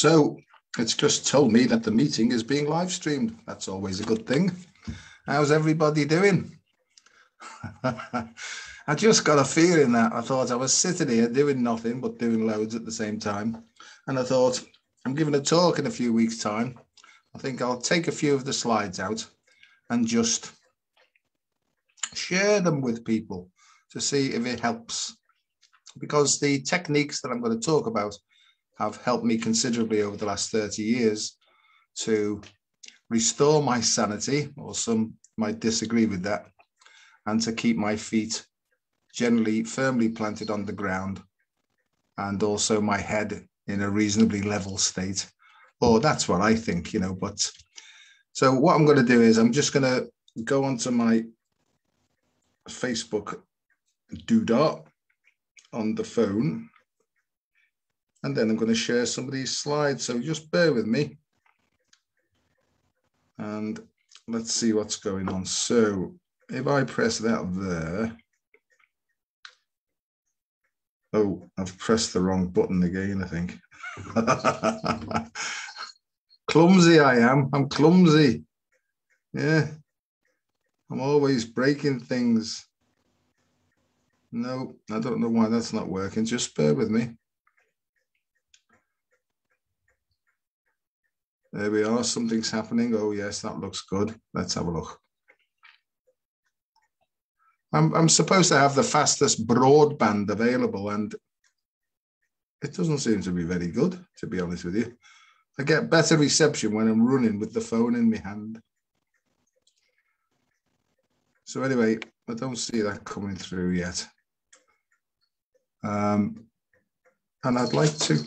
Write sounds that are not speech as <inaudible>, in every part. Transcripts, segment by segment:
So it's just told me that the meeting is being live streamed. That's always a good thing. How's everybody doing? <laughs> I just got a feeling that I thought I was sitting here doing nothing but doing loads at the same time. And I thought, I'm giving a talk in a few weeks' time. I think I'll take a few of the slides out and just share them with people to see if it helps. Because the techniques that I'm going to talk about have helped me considerably over the last 30 years to restore my sanity, or some might disagree with that, and to keep my feet generally firmly planted on the ground and also my head in a reasonably level state. Or that's what I think, you know. But so what I'm going to do is I'm just going to go onto my Facebook doodah on the phone. And then I'm going to share some of these slides. So just bear with me. And let's see what's going on. So if I press that there, oh, I've pressed the wrong button again, I think. <laughs> clumsy I am. I'm clumsy. Yeah. I'm always breaking things. No, I don't know why that's not working. Just bear with me. There we are. Something's happening. Oh, yes, that looks good. Let's have a look. I'm, I'm supposed to have the fastest broadband available, and it doesn't seem to be very good, to be honest with you. I get better reception when I'm running with the phone in my hand. So anyway, I don't see that coming through yet. Um, and I'd like to,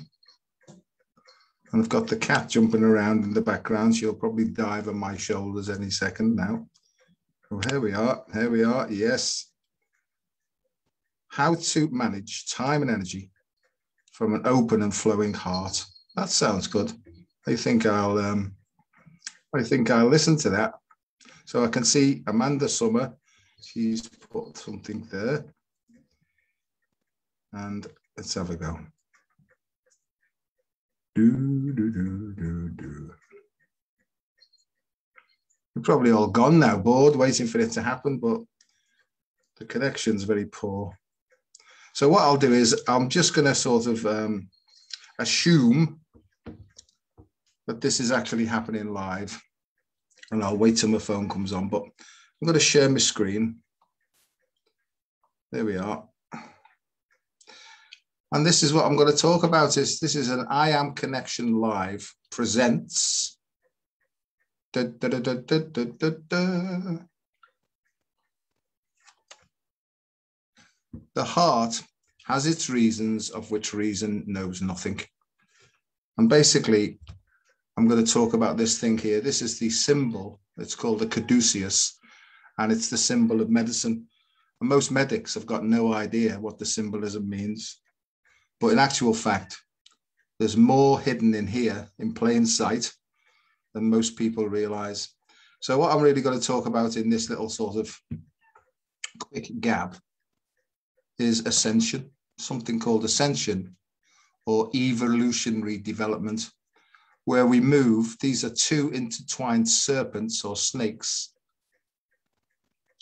and I've got the cat jumping around in the background. She'll probably dive on my shoulders any second now. Oh, here we are, here we are, yes. How to manage time and energy from an open and flowing heart. That sounds good. I think I'll, um, I think I'll listen to that. So I can see Amanda Summer, she's put something there and let's have a go. Do, do, do, do, do. You're probably all gone now, bored, waiting for it to happen, but the connection's very poor. So what I'll do is I'm just going to sort of um, assume that this is actually happening live, and I'll wait till my phone comes on. But I'm going to share my screen. There we are. And this is what I'm going to talk about is this is an I Am Connection Live presents. Da, da, da, the heart has its reasons of which reason knows nothing. And basically, I'm going to talk about this thing here. This is the symbol. It's called the caduceus, and it's the symbol of medicine. And most medics have got no idea what the symbolism means. But in actual fact, there's more hidden in here in plain sight than most people realize. So, what I'm really going to talk about in this little sort of quick gab is ascension, something called ascension or evolutionary development, where we move. These are two intertwined serpents or snakes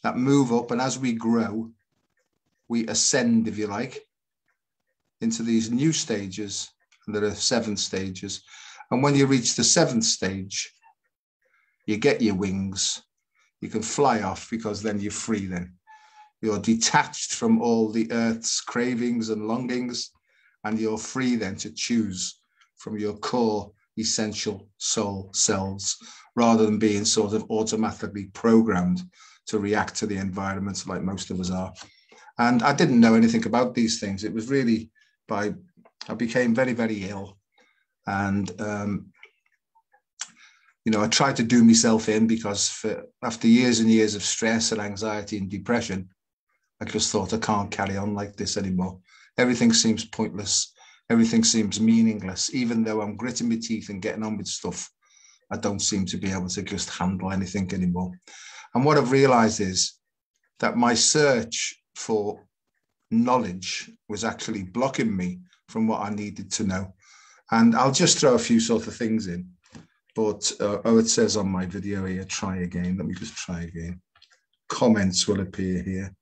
that move up, and as we grow, we ascend, if you like, into these new stages. And there are seven stages. And when you reach the seventh stage, you get your wings. You can fly off because then you're free then. You're detached from all the earth's cravings and longings, and you're free then to choose from your core essential soul selves rather than being sort of automatically programmed to react to the environment like most of us are. And I didn't know anything about these things. It was really by I became very very ill, and um, you know I tried to do myself in because for, after years and years of stress and anxiety and depression, I just thought I can't carry on like this anymore. Everything seems pointless. Everything seems meaningless. Even though I'm gritting my teeth and getting on with stuff, I don't seem to be able to just handle anything anymore. And what I've realized is that my search for knowledge was actually blocking me from what I needed to know. And I'll just throw a few sort of things in. But uh, oh, it says on my video here, try again. Let me just try again. Comments will appear here.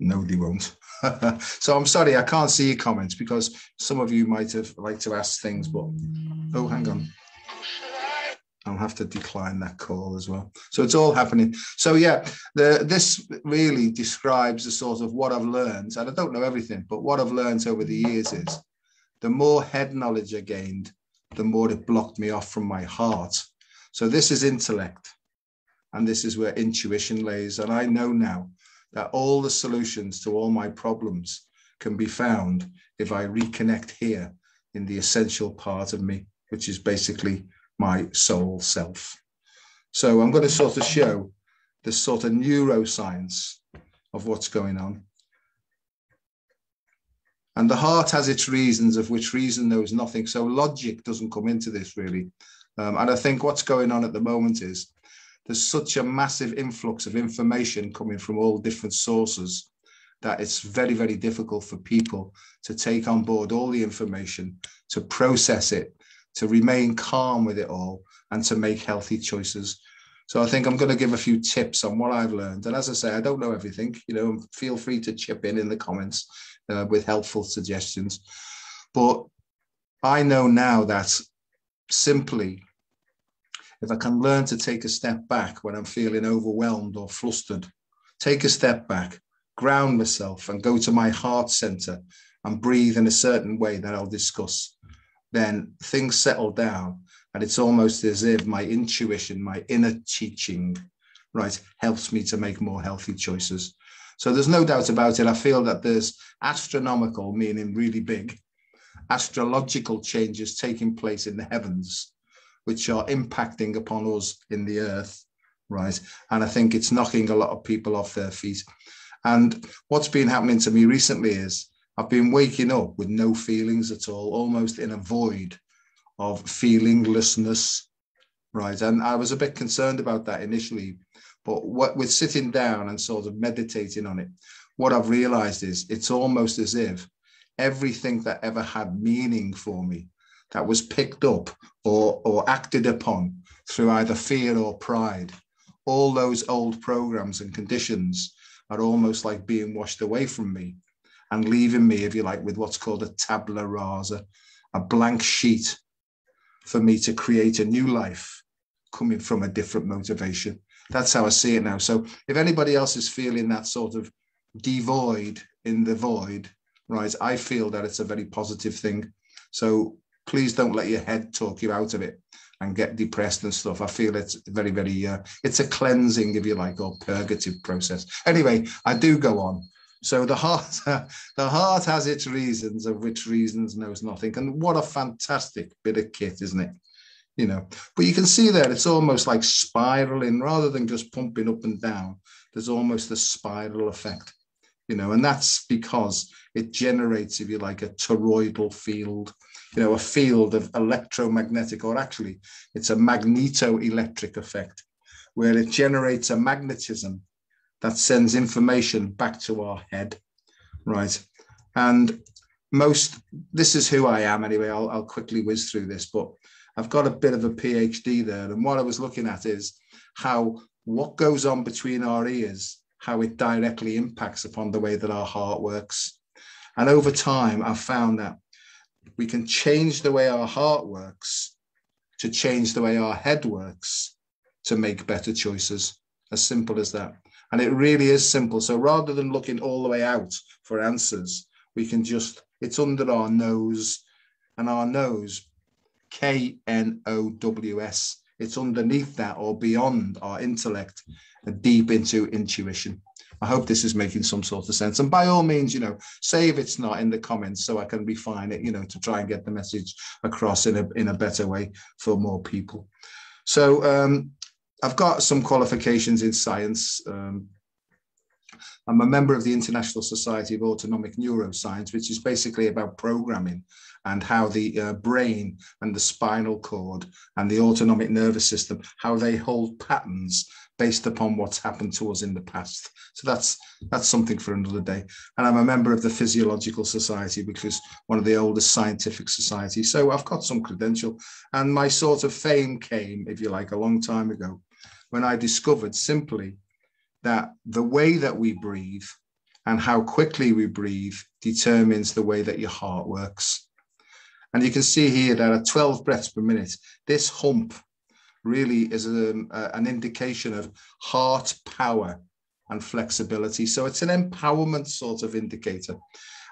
No, they won't. <laughs> so I'm sorry, I can't see your comments because some of you might have liked to ask things, but oh, hang on. I'll have to decline that call as well. So it's all happening. So yeah, the, this really describes the sort of what I've learned, and I don't know everything, but what I've learned over the years is the more head knowledge I gained, the more it blocked me off from my heart. So this is intellect, and this is where intuition lays. And I know now that all the solutions to all my problems can be found if I reconnect here in the essential part of me, which is basically my soul self. So I'm going to sort of show the sort of neuroscience of what's going on. And the heart has its reasons, of which reason knows nothing. So logic doesn't come into this really. Um, and I think what's going on at the moment is there's such a massive influx of information coming from all different sources that it's very, very difficult for people to take on board all the information, to process it, to remain calm with it all, and to make healthy choices. So I think I'm going to give a few tips on what I've learned. And as I say, I don't know everything. You know, feel free to chip in in the comments uh, with helpful suggestions. But I know now that simply, if I can learn to take a step back when I'm feeling overwhelmed or flustered, take a step back, ground myself, and go to my heart center and breathe in a certain way that I'll discuss then things settle down and it's almost as if my intuition my inner teaching right helps me to make more healthy choices. So there's no doubt about it. I feel that there's astronomical meaning really big. Astrological changes taking place in the heavens which are impacting upon us in the earth right? And i think it's knocking a lot of people off their feet. And what's been happening to me recently is I've been waking up with no feelings at all, almost in a void of feelinglessness, right? And I was a bit concerned about that initially, but what with sitting down and sort of meditating on it, what I've realized is it's almost as if everything that ever had meaning for me that was picked up or, or acted upon through either fear or pride, all those old programs and conditions are almost like being washed away from me and leaving me, if you like, with what's called a tabula rasa, a blank sheet for me to create a new life coming from a different motivation. That's how I see it now. So if anybody else is feeling that sort of devoid in the void, right, I feel that it's a very positive thing. So please don't let your head talk you out of it and get depressed and stuff. I feel it's very, very, uh, it's a cleansing, if you like, or purgative process. Anyway, I do go on. So the heart, <laughs> the heart has its reasons, of which reasons knows nothing. And what a fantastic bit of kit, isn't it? You know, but you can see there it's almost like spiraling rather than just pumping up and down. There's almost a spiral effect, you know, and that's because it generates, if you like, a toroidal field, you know, a field of electromagnetic, or actually, it's a magneto-electric effect, where it generates a magnetism that sends information back to our head, right? And most, this is who I am anyway. I'll, I'll quickly whiz through this, but I've got a bit of a PhD there. And what I was looking at is how what goes on between our ears, how it directly impacts upon the way that our heart works. And over time, I've found that we can change the way our heart works to change the way our head works to make better choices. As simple as that. And it really is simple. So rather than looking all the way out for answers, we can just, it's under our nose and our nose, K N O W S. It's underneath that or beyond our intellect deep into intuition. I hope this is making some sort of sense. And by all means, you know, say if it's not in the comments so I can refine it, you know, to try and get the message across in a in a better way for more people. So um, I've got some qualifications in science. Um, I'm a member of the International Society of Autonomic Neuroscience, which is basically about programming and how the uh, brain and the spinal cord and the autonomic nervous system, how they hold patterns based upon what's happened to us in the past. So that's that's something for another day. And I'm a member of the Physiological Society, which is one of the oldest scientific societies. So I've got some credential. And my sort of fame came, if you like, a long time ago when I discovered simply that the way that we breathe and how quickly we breathe determines the way that your heart works. And you can see here that at 12 breaths per minute, this hump really is a, a, an indication of heart power and flexibility. So it's an empowerment sort of indicator.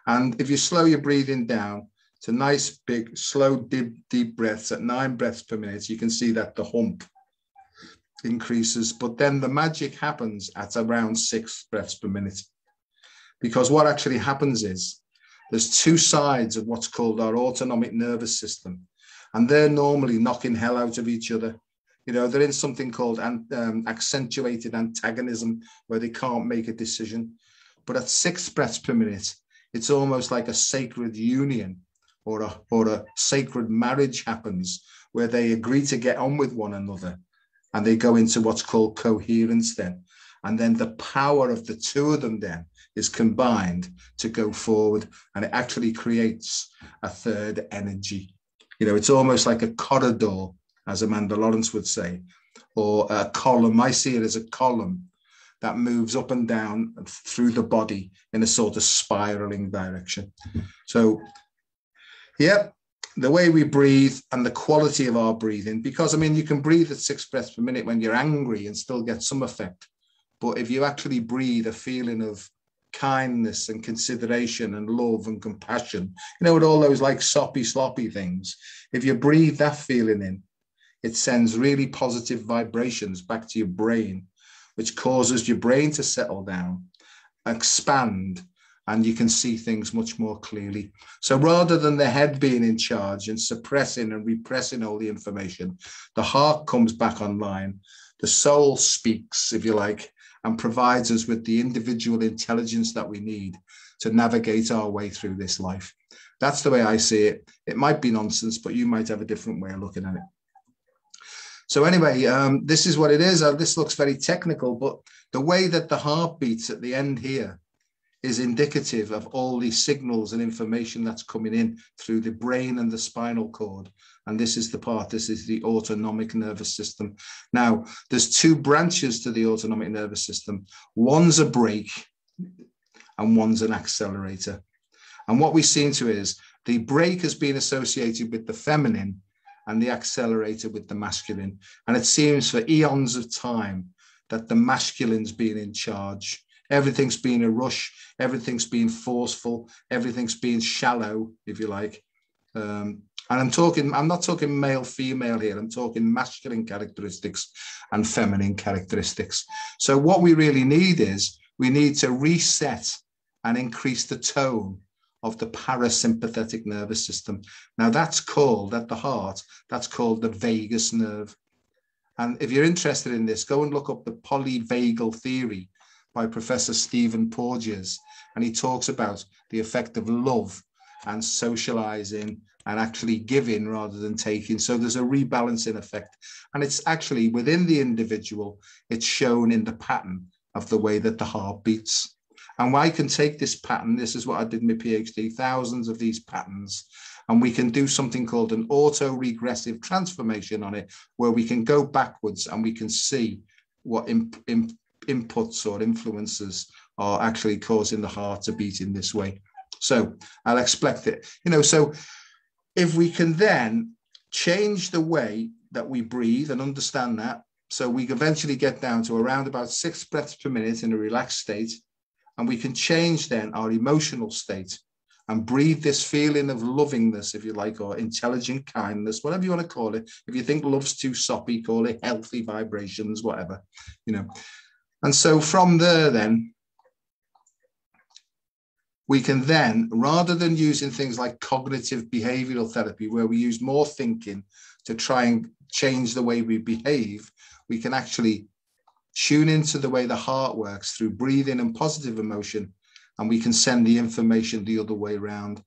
And if you slow your breathing down to nice, big, slow, deep, deep breaths at nine breaths per minute, you can see that the hump increases, but then the magic happens at around six breaths per minute. Because what actually happens is there's two sides of what's called our autonomic nervous system, and they're normally knocking hell out of each other. You know, they're in something called um, accentuated antagonism where they can't make a decision. But at six breaths per minute, it's almost like a sacred union or a, or a sacred marriage happens where they agree to get on with one another and they go into what's called coherence then. And then the power of the two of them then is combined to go forward and it actually creates a third energy. You know, it's almost like a corridor, as Amanda Lawrence would say, or a column. I see it as a column that moves up and down through the body in a sort of spiraling direction. So, yeah, the way we breathe and the quality of our breathing, because I mean, you can breathe at six breaths per minute when you're angry and still get some effect. But if you actually breathe a feeling of kindness and consideration and love and compassion, you know, with all those like soppy, sloppy things, if you breathe that feeling in, it sends really positive vibrations back to your brain, which causes your brain to settle down, expand, and you can see things much more clearly. So rather than the head being in charge and suppressing and repressing all the information, the heart comes back online. The soul speaks, if you like, and provides us with the individual intelligence that we need to navigate our way through this life. That's the way I see it. It might be nonsense, but you might have a different way of looking at it. So anyway, um, this is what it is. Uh, this looks very technical, but the way that the heart beats at the end here is indicative of all these signals and information that's coming in through the brain and the spinal cord. And this is the part, this is the autonomic nervous system. Now, there's two branches to the autonomic nervous system. One's a brake and one's an accelerator. And what we see to is the brake has been associated with the feminine and the accelerator with the masculine. And it seems for eons of time that the masculine's been in charge Everything's been a rush. Everything's been forceful. Everything's been shallow, if you like. Um, and I'm talking, I'm not talking male, female here. I'm talking masculine characteristics and feminine characteristics. So what we really need is we need to reset and increase the tone of the parasympathetic nervous system. Now that's called at the heart, that's called the vagus nerve. And if you're interested in this, go and look up the polyvagal theory by Professor Stephen Porges. And he talks about the effect of love and socializing and actually giving rather than taking. So there's a rebalancing effect. And it's actually within the individual, it's shown in the pattern of the way that the heart beats. And I can take this pattern, this is what I did in my PhD, thousands of these patterns, and we can do something called an auto-regressive transformation on it, where we can go backwards and we can see what imp, imp, inputs or influences are actually causing the heart to beat in this way. So I'll expect it. You know, so if we can then change the way that we breathe and understand that, so we eventually get down to around about six breaths per minute in a relaxed state, and we can change then our emotional state and breathe this feeling of lovingness, if you like, or intelligent kindness, whatever you want to call it. If you think love's too soppy, call it healthy vibrations, whatever, you know. And so from there, then, we can then, rather than using things like cognitive behavioral therapy, where we use more thinking to try and change the way we behave, we can actually tune into the way the heart works through breathing and positive emotion, and we can send the information the other way around.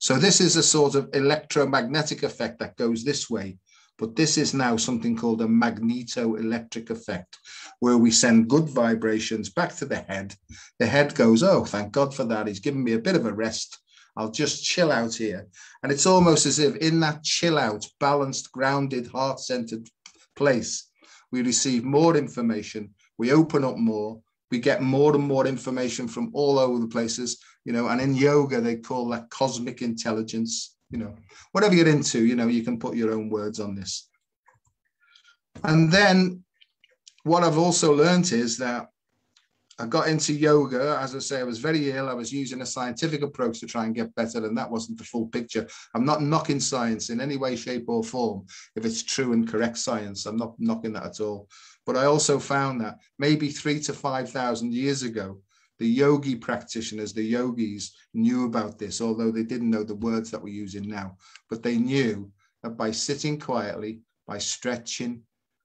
So this is a sort of electromagnetic effect that goes this way, but this is now something called a magneto-electric effect, where we send good vibrations back to the head. The head goes, oh, thank God for that. He's given me a bit of a rest. I'll just chill out here. And it's almost as if in that chill out, balanced, grounded, heart centered place, we receive more information, we open up more, we get more and more information from all over the places, you know, and in yoga, they call that cosmic intelligence, you know, whatever you're into, you know, you can put your own words on this. And then what I've also learned is that I got into yoga. As I say, I was very ill. I was using a scientific approach to try and get better, and that wasn't the full picture. I'm not knocking science in any way, shape, or form if it's true and correct science. I'm not knocking that at all. But I also found that maybe three to 5,000 years ago, the yogi practitioners, the yogis, knew about this, although they didn't know the words that we're using now. But they knew that by sitting quietly, by stretching,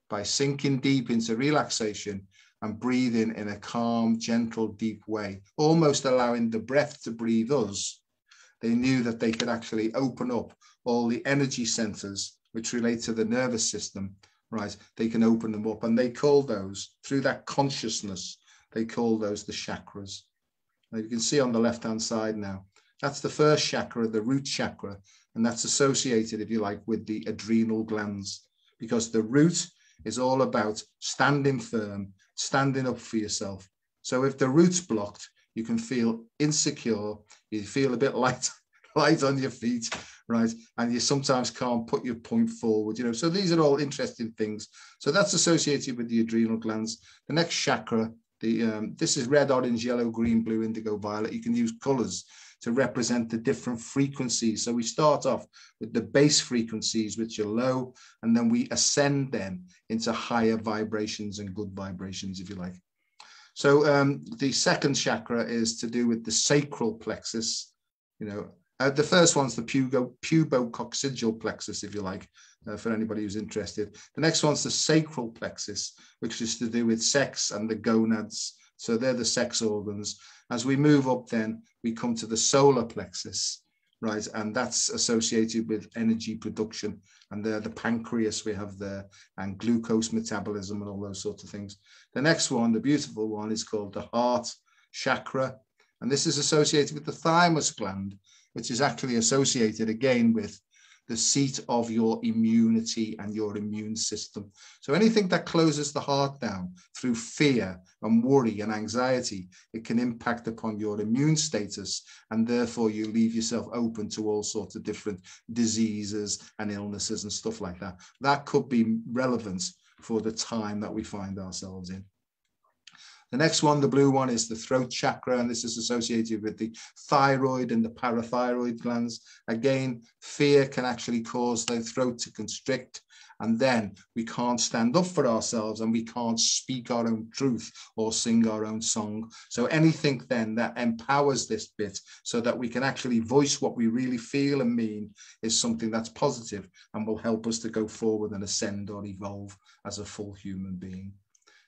by sinking deep into relaxation, and breathing in a calm, gentle, deep way, almost allowing the breath to breathe us, they knew that they could actually open up all the energy centers which relate to the nervous system, right? They can open them up. And they call those, through that consciousness, they call those the chakras. Now you can see on the left hand side now, that's the first chakra, the root chakra, and that's associated, if you like, with the adrenal glands, because the root is all about standing firm standing up for yourself. So if the root's blocked, you can feel insecure, you feel a bit <laughs> light, light on your feet, right? And you sometimes can't put your point forward, you know. So these are all interesting things. So that's associated with the adrenal glands. The next chakra, the um, this is red, orange, yellow, green, blue, indigo, violet. You can use colors to represent the different frequencies. So we start off with the base frequencies, which are low, and then we ascend them into higher vibrations and good vibrations, if you like. So um, the second chakra is to do with the sacral plexus. You know, uh, the first one's the pubo, pubococcygeal plexus, if you like, uh, for anybody who's interested. The next one's the sacral plexus, which is to do with sex and the gonads. So they're the sex organs. As we move up, then we come to the solar plexus, right? And that's associated with energy production. And the, the pancreas we have there, and glucose metabolism, and all those sorts of things. The next one, the beautiful one, is called the heart chakra. And this is associated with the thymus gland, which is actually associated again with the seat of your immunity and your immune system. So anything that closes the heart down through fear and worry and anxiety, it can impact upon your immune status. And therefore you leave yourself open to all sorts of different diseases and illnesses and stuff like that. That could be relevant for the time that we find ourselves in. The next one, the blue one, is the throat chakra, and this is associated with the thyroid and the parathyroid glands. Again, fear can actually cause the throat to constrict, and then we can't stand up for ourselves and we can't speak our own truth or sing our own song. So anything then that empowers this bit so that we can actually voice what we really feel and mean is something that's positive and will help us to go forward and ascend or evolve as a full human being.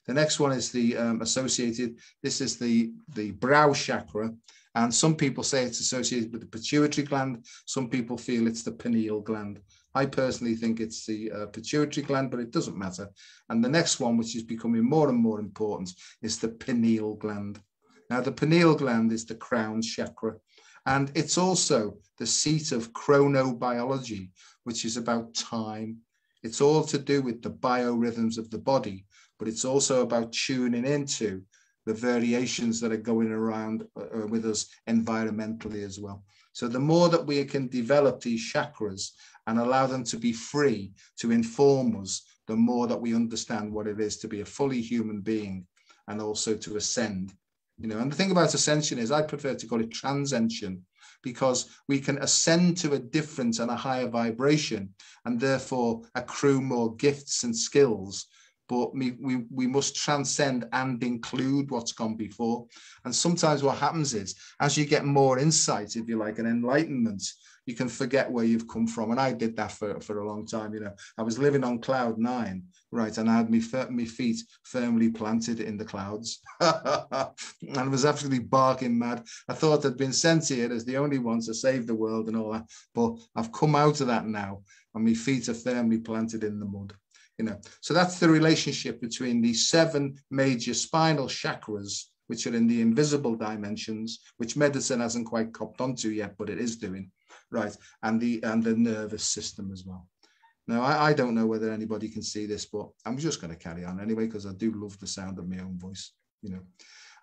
The next one is the um, associated, this is the, the brow chakra. And some people say it's associated with the pituitary gland. Some people feel it's the pineal gland. I personally think it's the uh, pituitary gland, but it doesn't matter. And the next one, which is becoming more and more important, is the pineal gland. Now, the pineal gland is the crown chakra, and it's also the seat of chronobiology, which is about time. It's all to do with the biorhythms of the body, but it's also about tuning into the variations that are going around uh, uh, with us environmentally as well. So the more that we can develop these chakras and allow them to be free to inform us, the more that we understand what it is to be a fully human being and also to ascend. You know, and the thing about ascension is I prefer to call it transcension because we can ascend to a different and a higher vibration and therefore accrue more gifts and skills but we, we, we must transcend and include what's gone before. And sometimes what happens is, as you get more insight, if you like, an enlightenment, you can forget where you've come from. And I did that for, for a long time. You know, I was living on cloud nine, right? And I had me, my feet firmly planted in the clouds <laughs> and I was absolutely barking mad. I thought I'd been sent here as the only one to save the world and all that. But I've come out of that now and my feet are firmly planted in the mud. You know, so that's the relationship between these seven major spinal chakras which are in the invisible dimensions, which medicine hasn't quite copped onto yet, but it is doing, right? And the and the nervous system as well. Now, I, I don't know whether anybody can see this, but I'm just going to carry on anyway because I do love the sound of my own voice, you know.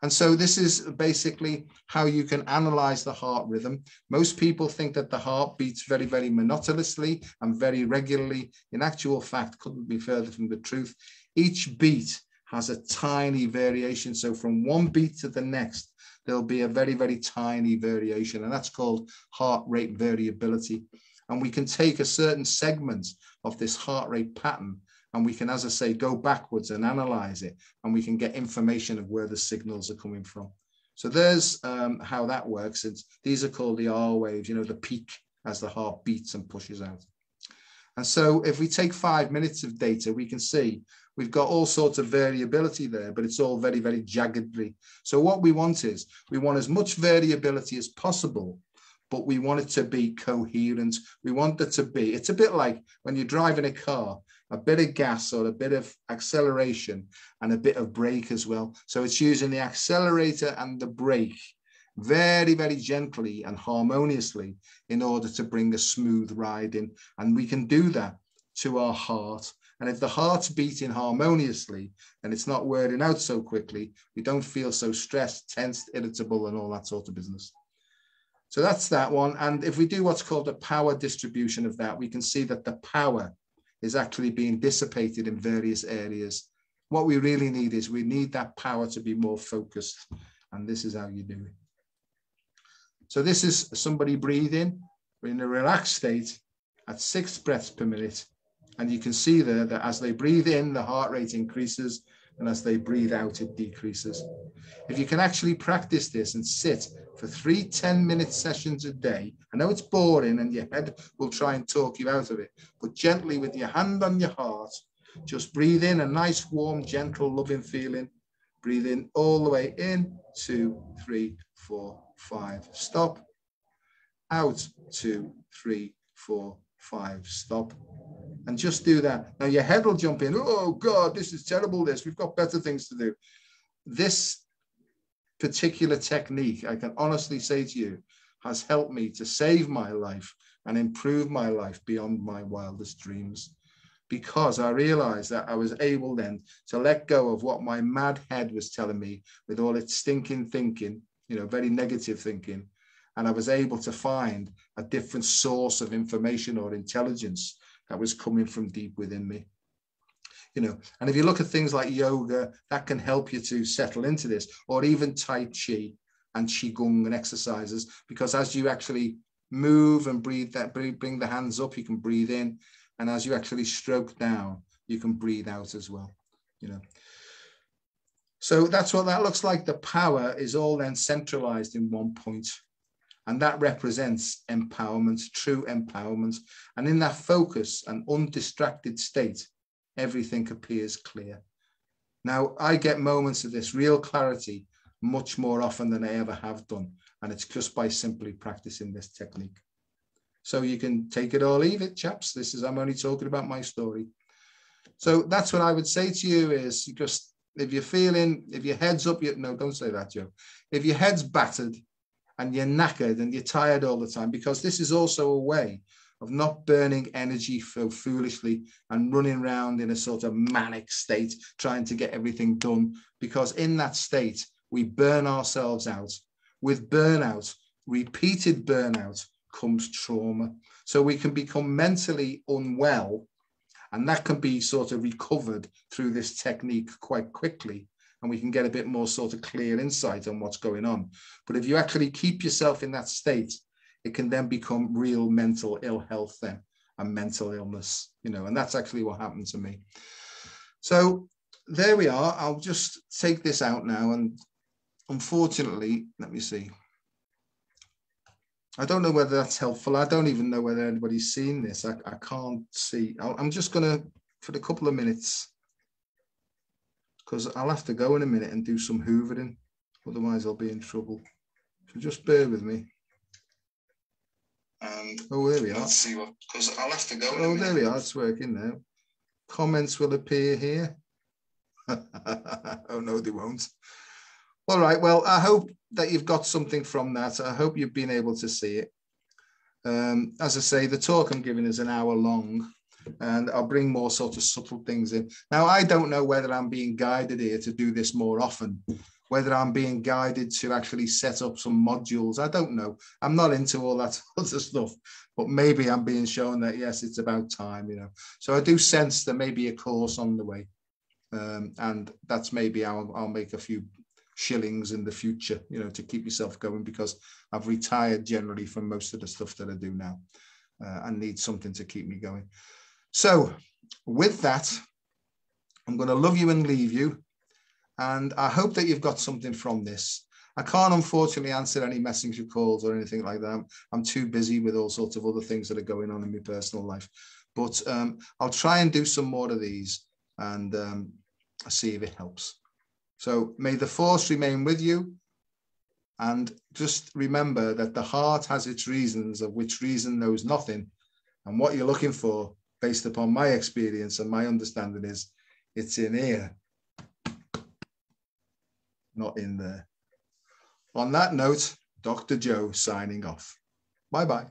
And so this is basically how you can analyze the heart rhythm. Most people think that the heart beats very, very monotonously and very regularly. In actual fact, couldn't be further from the truth. Each beat has a tiny variation. So from one beat to the next, there'll be a very, very tiny variation, and that's called heart rate variability. And we can take a certain segment of this heart rate pattern and we can, as I say, go backwards and analyze it, and we can get information of where the signals are coming from. So there's um, how that works. It's, these are called the R waves, you know, the peak as the heart beats and pushes out. And so if we take five minutes of data, we can see We've got all sorts of variability there, but it's all very, very jaggedly. So what we want is we want as much variability as possible, but we want it to be coherent. We want it to be, it's a bit like when you're driving a car, a bit of gas or a bit of acceleration and a bit of brake as well. So it's using the accelerator and the brake very, very gently and harmoniously in order to bring a smooth ride in. And we can do that to our heart and if the heart's beating harmoniously and it's not wearing out so quickly, we don't feel so stressed, tensed, irritable, and all that sort of business. So that's that one. And if we do what's called a power distribution of that, we can see that the power is actually being dissipated in various areas. What we really need is we need that power to be more focused. And this is how you do it. So this is somebody breathing We're in a relaxed state at six breaths per minute and you can see there that as they breathe in, the heart rate increases, and as they breathe out, it decreases. If you can actually practice this and sit for three 10 minute sessions a day, I know it's boring and your head will try and talk you out of it, but gently with your hand on your heart, just breathe in a nice, warm, gentle, loving feeling. Breathe in all the way in, two, three, four, five. Stop. Out, two, three, four, five. Stop and just do that. Now your head will jump in. Oh God, this is terrible. This we've got better things to do. This particular technique, I can honestly say to you, has helped me to save my life and improve my life beyond my wildest dreams. Because I realized that I was able then to let go of what my mad head was telling me with all its stinking thinking, you know, very negative thinking. And I was able to find a different source of information or intelligence that was coming from deep within me. You know and if you look at things like yoga that can help you to settle into this or even tai chi and qigong and exercises because as you actually move and breathe that bring the hands up you can breathe in and as you actually stroke down you can breathe out as well you know. So that's what that looks like. The power is all then centralized in one point and that represents empowerment, true empowerment. And in that focus and undistracted state, everything appears clear. Now, I get moments of this real clarity much more often than I ever have done. And it's just by simply practicing this technique. So you can take it or leave it, chaps. This is, I'm only talking about my story. So that's what I would say to you is you just, if you're feeling, if your head's up, you, no, don't say that, Joe. If your head's battered, and you're knackered and you're tired all the time because this is also a way of not burning energy so foolishly and running around in a sort of manic state trying to get everything done. Because in that state we burn ourselves out. With burnout repeated burnout comes trauma. So we can become mentally unwell and that can be sort of recovered through this technique quite quickly and we can get a bit more sort of clear insight on what's going on. But if you actually keep yourself in that state, it can then become real mental ill health then and mental illness, you know, and that's actually what happened to me. So there we are. I'll just take this out now. And unfortunately, let me see. I don't know whether that's helpful. I don't even know whether anybody's seen this. I, I can't see. I'm just going to, for a couple of minutes, because I'll have to go in a minute and do some hoovering. Otherwise, I'll be in trouble. So just bear with me. And oh, there we are. Let's see what, because I'll have to go. Oh, there we are. It's working now. Comments will appear here. <laughs> oh, no, they won't. All right. Well, I hope that you've got something from that. I hope you've been able to see it. Um, as I say, the talk I'm giving is an hour long and I'll bring more sort of subtle things in. Now, I don't know whether I'm being guided here to do this more often, whether I'm being guided to actually set up some modules. I don't know. I'm not into all that <laughs> other stuff, but maybe I'm being shown that, yes, it's about time, you know. So I do sense there may be a course on the way. Um, and that's maybe how I'll make a few shillings in the future, you know, to keep yourself going because I've retired generally from most of the stuff that I do now uh, and need something to keep me going. So with that, I'm going to love you and leave you. And I hope that you've got something from this. I can't unfortunately answer any messenger calls or anything like that. I'm, too busy with all sorts of other things that are going on in my personal life. But um, I'll try and do some more of these and um, see if it helps. So may the force remain with you. And just remember that the heart has its reasons, of which reason knows nothing. And what you're looking for, based upon my experience and my understanding, is it's in here, not in there. On that note, Dr. Joe signing off. Bye bye.